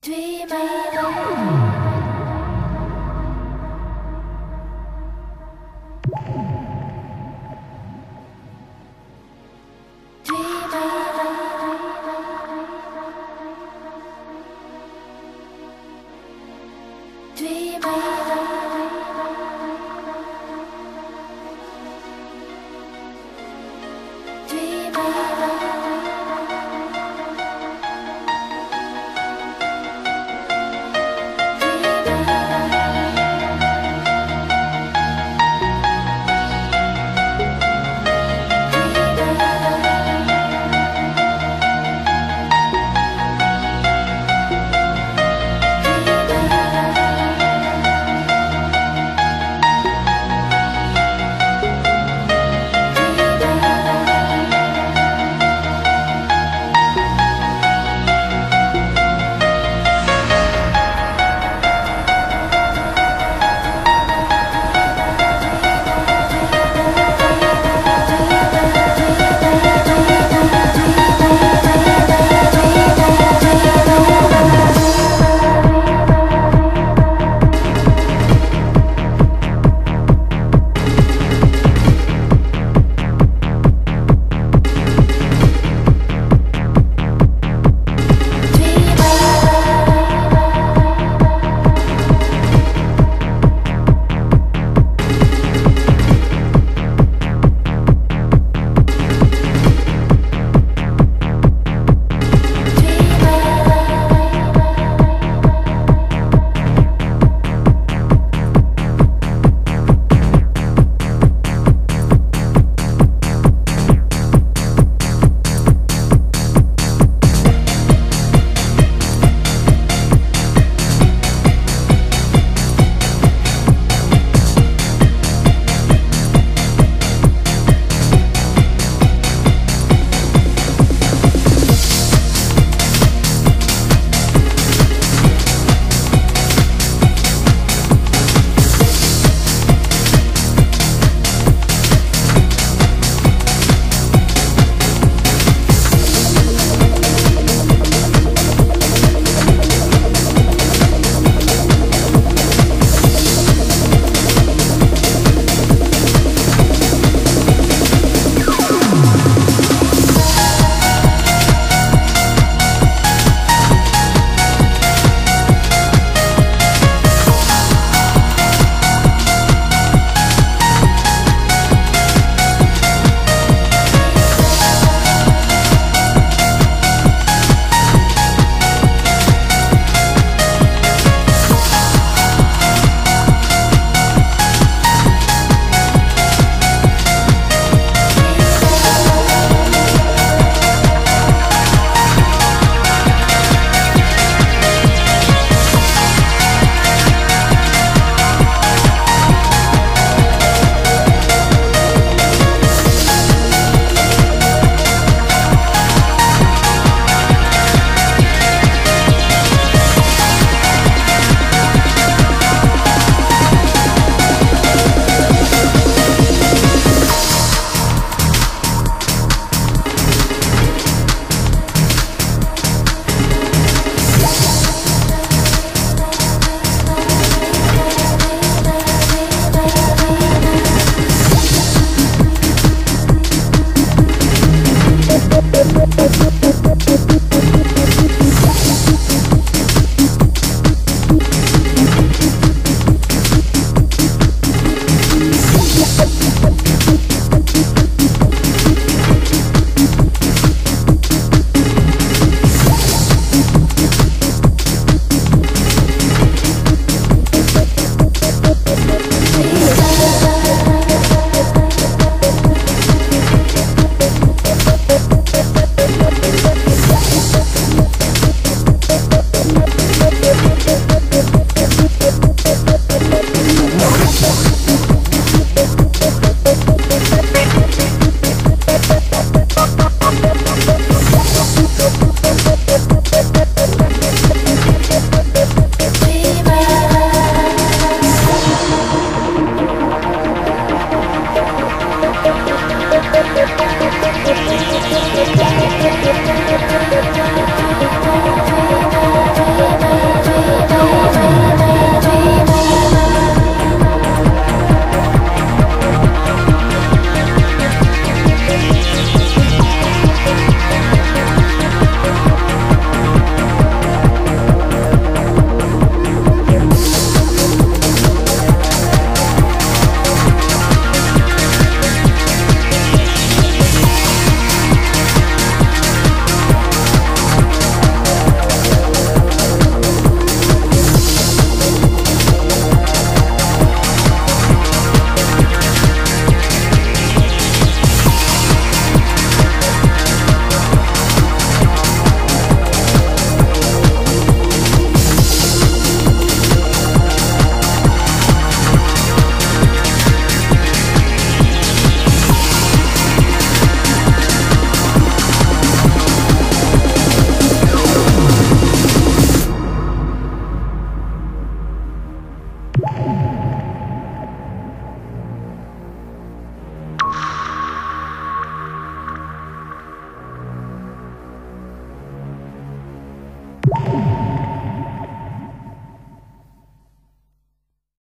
最美的。Thank you.